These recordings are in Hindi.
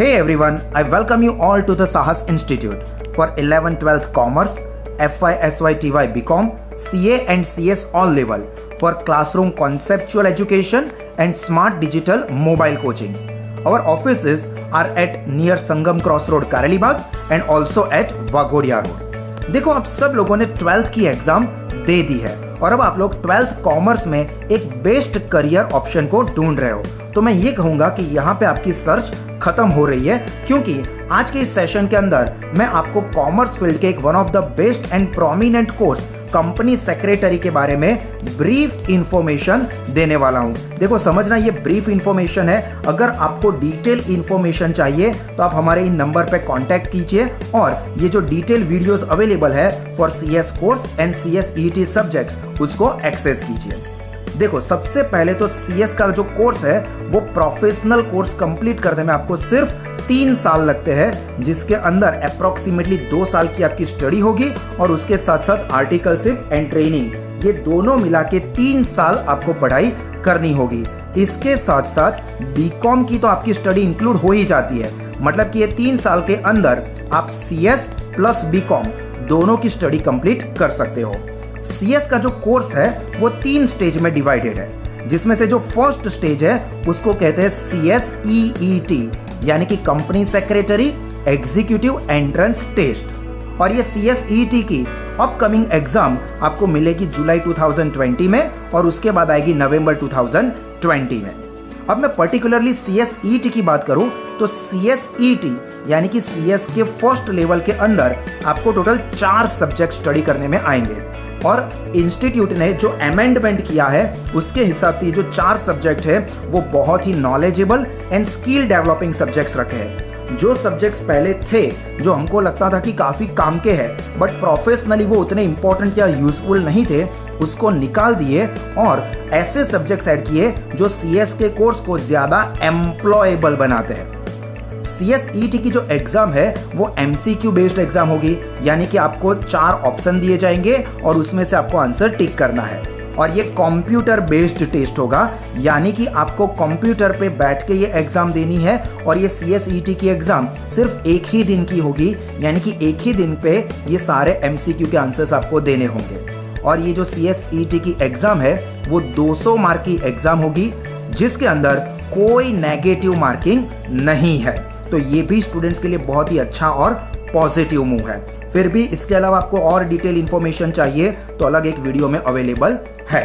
Hey everyone, I welcome you all to the Sahas Institute for 11 12th Commerce, FY, SY, BCom, CA and CS all level for classroom conceptual education and smart digital mobile coaching. Our offices are at near Sangam Crossroad, Karalibag and also at Vagoria Road. देखो आप सब लोगों ने ट्वेल्थ की एग्ज़ाम दे दी है और अब आप लोग ट्वेल्थ कॉमर्स में एक बेस्ट करियर ऑप्शन को ढूंढ रहे हो तो मैं ये कहूँगा कि यहाँ पे आपकी सर्च खत्म हो रही है, क्योंकि आज के इस सेशन के अंदर मैं आपको कॉमर्स फ़ील्ड के एक one of the best and prominent course company secretary के बारे में ब्रीफ इंफॉर्मेशन देने वाला हूँ। देखो, समझना ये ब्रीफ इंफॉर्मेशन है। अगर आपको डिटेल इंफॉर्मेशन चाहिए तो आप हमारे इन नंबर पे कांटेक्ट कीजिए और ये जो डिटेल वीडियोस अवेलेबल है for C S course and C subjects उसको एक्सेस कीजिए। देखो, सबसे पहले तो सीएस का जो कोर्स है, वो प्रोफेशनल कोर्स कंप्लीट करने में आपको सिर्फ़ तीन साल लगते हैं, जिसके अंदर अप्रोक्सीमेटली दो साल की आपकी स्टडी होगी और उसके साथ साथ आर्टिकलशिप एंड ट्रेनिंग ये दोनों मिला के तीन साल आपको पढ़ाई करनी होगी। इसके साथ साथ बीकॉम की तो आपकी स्टडी इंक्लूड हो ही जाती है। मतलब कि ये तीन साल के अंदर आप सी एस प्लस बीकॉम दोनों की स्टडी कंप्लीट कर सकते हो। सीएस का जो कोर्स है, वो तीन स्टेज में डिवाइडेड है। जिसमें से जो फ़र्स्ट स्टेज है, उसको कहते हैं सी एस ई टी यानी कि company secretary executive entrance test और ये सी एस ई टी की अपकमिंग एग्ज़ाम आपको मिलेगी जुलाई 2020 में, और उसके बाद आएगी नवंबर 2020 में। अब मैं particularly C S E T की बात करूँ तो सी एस ई टी यानी कि सी एस के फ़र्स्ट लेवल के अंदर आपको टोटल चार सब्जेक्ट स्टडी करने में आएँगे। और इंस्टीट्यूट ने जो अमेंडमेंट किया है, उसके हिसाब से ये जो चार सब्जेक्ट है, वो बहुत ही knowledgeable and skill developing subjects रखे हैं। जो सब्जेक्ट्स पहले थे, जो हमको लगता था कि काफ़ी काम के हैं बट प्रोफेशनली वो उतने इंपॉर्टेंट या यूजफुल नहीं थे, उसको निकाल दिए और ऐसे सब्जेक्ट्स ऐड किए जो सीएस के कोर्स को ज़्यादा एम्प्लॉयबल बनाते हैं। सी एस ई टी की जो एग्ज़ाम है, वो M C Q based exam होगी। यानी कि आपको चार ऑप्शन दिए जाएँगे और उसमें से आपको आंसर टिक करना है। और ये कंप्यूटर बेस्ड टेस्ट होगा। यानी कि आपको कंप्यूटर पे बैठ के ये एग्ज़ाम देनी है और ये सी एस ई टी की एग्ज़ाम सिर्फ़ एक ही दिन की होगी। यानी कि एक ही दिन पे ये सारे एम सी क्यू के आंसर्स आपको देने होंगे। और ये जो सी एस ई टी की एग्ज़ाम है, वो 200 मार्क की एग्ज़ाम होगी, जिसके अंदर कोई नेगेटिव मार्किंग नहीं है। तो ये भी स्टूडेंट्स के लिए बहुत ही अच्छा और पॉजिटिव मूव है। फिर भी इसके अलावा आपको और डिटेल इंफॉर्मेशन चाहिए तो अलग एक वीडियो में अवेलेबल है।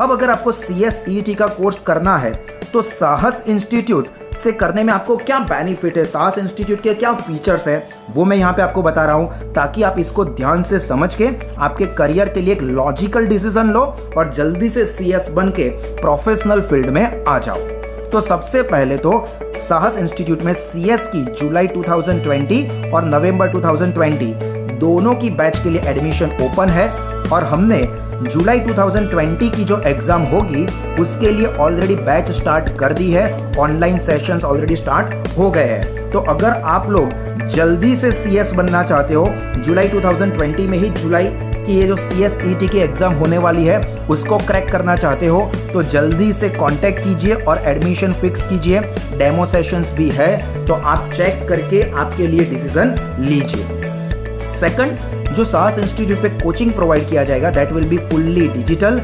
अब अगर आपको सी एस ई टी का कोर्स करना है तो साहस इंस्टीट्यूट से करने में आपको क्या बेनिफिट है? साहस इंस्टीट्यूट के क्या फीचर्स है? वो मैं यहाँ पे आपको बता रहा हूँ, ताकि आप इसको ध्यान से समझ के आपके करियर के लिए एक लॉजिकल डिसीज़न लो और जल्दी से सी एस बन के प्रोफेशनल फ़ील्ड में आ जाओ। तो सबसे पहले तो साहस इंस्टीट्यूट में सीएस की जुलाई 2020 और नवंबर 2020 दोनों की बैच के लिए एडमिशन ओपन है और हमने जुलाई 2020 की जो एग्ज़ाम होगी, उसके लिए ऑलरेडी बैच स्टार्ट कर दी है। ऑनलाइन सेशंस ऑलरेडी स्टार्ट हो गए हैं। तो अगर आप लोग जल्दी से सीएस बनना चाहते हो, जुलाई 2020 में ही जुलाई कि ये जो सी एस ई टी की एग्ज़ाम होने वाली है, उसको क्रैक करना चाहते हो तो जल्दी से कांटेक्ट कीजिए और एडमिशन फिक्स कीजिए। डेमो सेशंस भी है तो आप चेक करके आपके लिए डिसीज़न लीजिए। सेकंड जो साहस इंस्टीट्यूट पे कोचिंग प्रोवाइड किया जाएगा that will be fully digital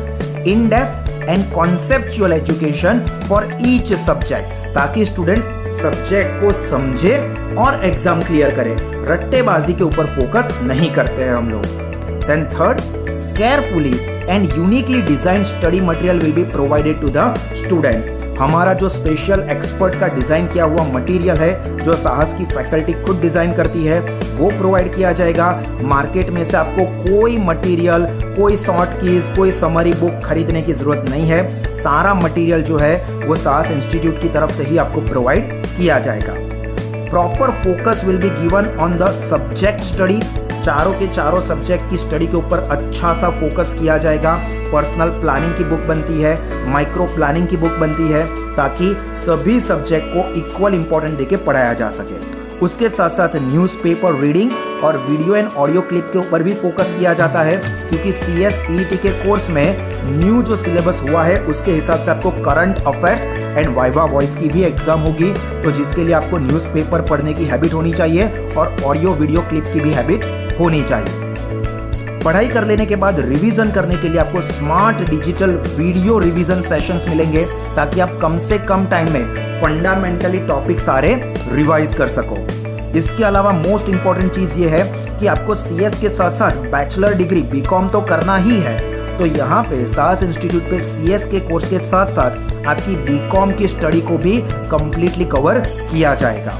in depth and conceptual education for each subject ताकि स्टूडेंट सब्जेक्ट को समझे और एग्ज़ाम क्लियर करे। रट्टेबाजी के ऊपर फोकस नहीं करते हैं हम लोग। Then third, carefully and uniquely designed study material will be provided to the student. हमारा जो स्पेशल एक्सपर्ट का डिज़ाइन किया हुआ मटेरियल है जो साहस की फैकल्टी खुद डिज़ाइन करती है वो प्रोवाइड किया जाएगा। मार्केट में से आपको कोई मटेरियल कोई शॉर्ट कीज कोई समरी बुक खरीदने की ज़रूरत नहीं है। सारा मटेरियल जो है वो साहस इंस्टीट्यूट की तरफ़ से ही आपको प्रोवाइड किया जाएगा। Proper focus will be given on the subject study चारों के चारों सब्जेक्ट की स्टडी के ऊपर अच्छा सा फोकस किया जाएगा। पर्सनल प्लानिंग की बुक बनती है माइक्रो प्लानिंग की बुक बनती है, ताकि सभी सब्जेक्ट को इक्वल इंपॉर्टेंट देके पढ़ाया जा सके। उसके साथ साथ न्यूज़पेपर रीडिंग और वीडियो एंड ऑडियो क्लिप के ऊपर भी फोकस किया जाता है, क्योंकि सी एस e के कोर्स में न्यू जो सिलेबस हुआ है, उसके हिसाब से आपको current affairs and viva voce की भी एग्ज़ाम होगी। तो जिसके लिए आपको न्यूज़पेपर पढ़ने की हैबिट होनी चाहिए और ऑडियो वीडियो क्लिप की भी हैबिट होनी चाहिए। पढ़ाई कर लेने के बाद रिवीजन करने के लिए आपको smart digital video revision sessions मिलेंगे ताकि आप कम से कम टाइम में फंडामेंटली टॉपिक सारे रिवाइज कर सको। इसके अलावा मोस्ट इंपॉर्टेंट चीज़ ये है कि आपको सीएस के साथ साथ बैचलर डिग्री बीकॉम तो करना ही है। तो यहाँ पे सास इंस्टीट्यूट पे सी के कोर्स के साथ साथ आपकी बीकॉम की स्टडी को भी कंप्लीटली कवर किया जाएगा।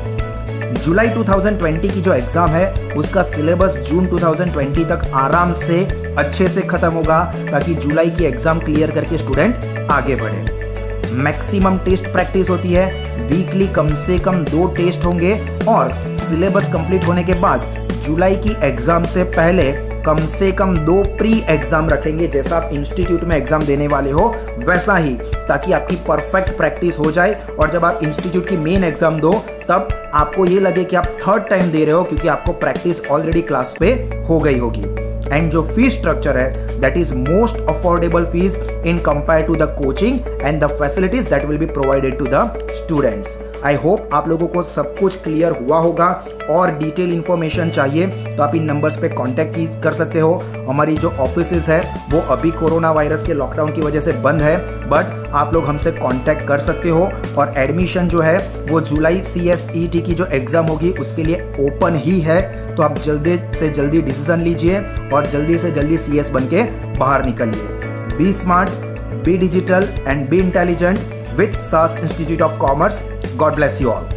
जुलाई 2020 की जो एग्ज़ाम है, उसका सिलेबस जून 2020 तक आराम से, अच्छे से खत्म होगा, ताकि जुलाई की एग्ज़ाम क्लियर करके स्टूडेंट आगे बढ़े। मैक्सिमम टेस्ट प्रैक्टिस होती है वीकली कम से कम दो टेस्ट होंगे, और सिलेबस कंप्लीट होने के बाद जुलाई की एग्ज़ाम से पहले कम से कम दो प्री एग्ज़ाम रखेंगे। जैसा आप इंस्टीट्यूट में एग्ज़ाम देने वाले हो, वैसा ही, ताकि आपकी परफेक्ट प्रैक्टिस हो जाए। और जब आप इंस्टीट्यूट की मेन एग्ज़ाम दो, तब आपको ये लगे कि आप थर्ड टाइम दे रहे हो, क्योंकि आपको प्रैक्टिस ऑलरेडी क्लास पे हो गई होगी। एंड जो फ़ीस स्ट्रक्चर है that is most affordable fees in compare to the coaching and the facilities that will be provided to the students I hope आप लोगों को सब कुछ क्लियर हुआ होगा और डिटेल इन्फॉर्मेशन चाहिए तो आप इन नंबर्स पे कांटेक्ट कर सकते हो हमारी जो ऑफ़िस है, वो अभी कोरोना वायरस के लॉकडाउन की वजह से बंद है बट आप लोग हमसे कांटेक्ट कर सकते हो और एडमिशन जो है, वो जुलाई सी एस ई टी की जो एग्ज़ाम होगी, उसके लिए ओपन ही है तो आप जल्दी से जल्दी डिसीज़न लीजिए और जल्दी से जल्दी सी एस बन के बाहर निकलिए be smart be digital and be intelligent with Saas Institute of Commerce. God bless you all.